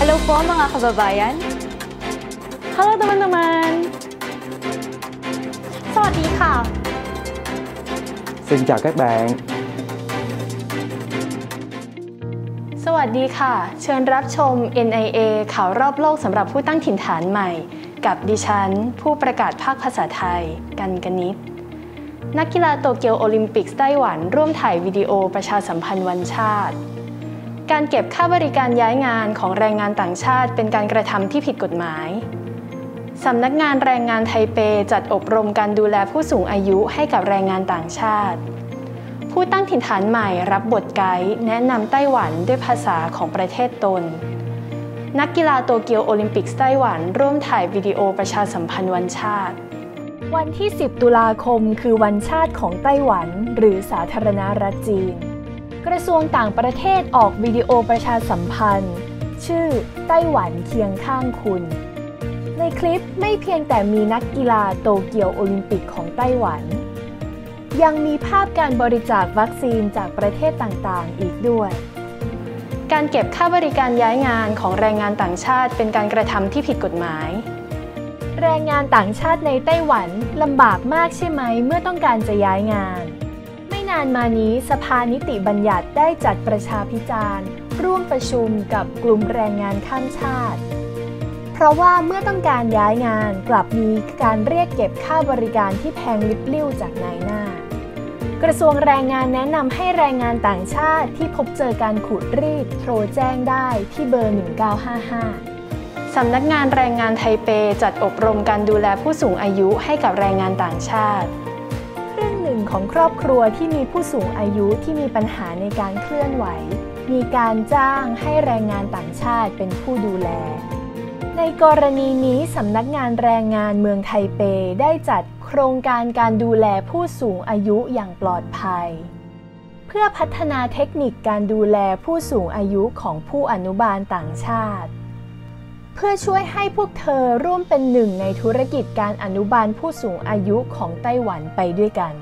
Hello po mga kababayan. Hello teman-teman. สวัสดีค่ะ Xin chào các bạn. สวัสดีค่ะ เชิญรับชม NIA ข่าวรอบโลกสำหรับผู้ตั้งถิ่นฐานใหม่ กับดิฉัน ผู้ประกาศภาคภาษาไทย กันกนิษฐ์นักกีฬาโตเกียวโอลิมปิกไต้หวัน ร่วมถ่ายวิดีโอประชาสัมพันธ์วันชาติ การเก็บค่าบริการย้ายงานของแรงงานต่างชาติ เป็นการกระทำที่ผิดกฎหมายสำนักงานแรงงานไทเปจัดอบรมการดูแลผู้สูงอายุให้กับแรงงานต่างชาติ ผู้ตั้งถิ่นฐานใหม่รับบทไกด์แนะนำไต้หวันด้วยภาษาของประเทศตน นักกีฬาโตเกียวโอลิมปิกไต้หวัน ร่วมถ่ายวิดีโอประชาสัมพันธ์วันชาติ วันที่ 10 ตุลาคมคือวันชาติของไต้หวัน หรือสาธารณรัฐจีน กระทรวงต่างประเทศออกวิดีโอประชาสัมพันธ์ ชื่อ ไต้หวันเคียงข้างคุณ ในคลิปไม่เพียงแต่มีนักกีฬาโตเกียวโอลิมปิกของไต้หวัน ยังมีภาพการบริจาควัคซีนจากประเทศต่างๆ อีกด้วย การเก็บค่าบริการย้ายงานของแรงงานต่างชาติเป็นการกระทำที่ผิดกฎหมายแรงงานต่างชาติในไต้หวันลำบากมากใช่ไหมเมื่อต้องการจะย้ายงาน นานมานี้สภานิติบัญญัติได้จัดประชาพิจารณ์ ร่วมประชุมกับกลุ่มแรงงานข้ามชาติ เพราะว่าเมื่อต้องการย้ายงานกลับมีการเรียกเก็บค่าบริการที่แพงลิบลิ่วจากนายหน้า กระทรวงแรงงานแนะนำให้แรงงานต่างชาติที่พบเจอการขูดรีดโทรแจ้งได้ที่เบอร์ 1955สำนักงานแรงงานไทเปจัดอบรมการดูแลผู้สูงอายุให้กับแรงงานต่างชาติ นึ่งของครอบครัวที่มีผู้สูงอายุที่มีปัญหาในการเคลื่อนไหว มีการจ้างให้แรงงานต่างชาติเป็นผู้ดูแล ในกรณีนี้สำนักงานแรงงานเมืองไทเปได้จัดโครงการการดูแลผู้สูงอายุอย่างปลอดภัย เพื่อพัฒนาเทคนิคการดูแลผู้สูงอายุของผู้อนุบาลต่างชาติ เพื่อช่วยให้พวกเธอร่วมเป็นหนึ่งในธุรกิจการอนุบาลผู้สูงอายุของไต้หวันไปด้วยกัน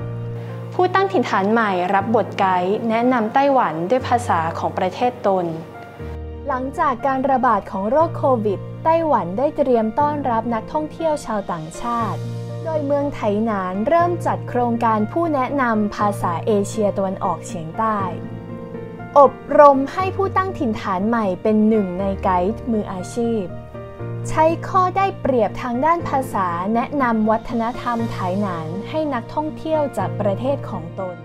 ผู้ตั้งถิ่นฐานใหม่รับบทไกด์แนะนำไต้หวันด้วยภาษาของประเทศตน หลังจากการระบาดของโรคโควิด ไต้หวันได้เตรียมต้อนรับนักท่องเที่ยวชาวต่างชาติ โดยเมืองไถหนานเริ่มจัดโครงการผู้แนะนำภาษาเอเชียตะวันออกเฉียงใต้ อบรมให้ผู้ตั้งถิ่นฐานใหม่เป็นหนึ่งในไกด์มืออาชีพ ใช้ข้อได้เปรียบทางด้านภาษาแนะนำวัฒนธรรมไถหนานให้นักท่องเที่ยวจากประเทศของตน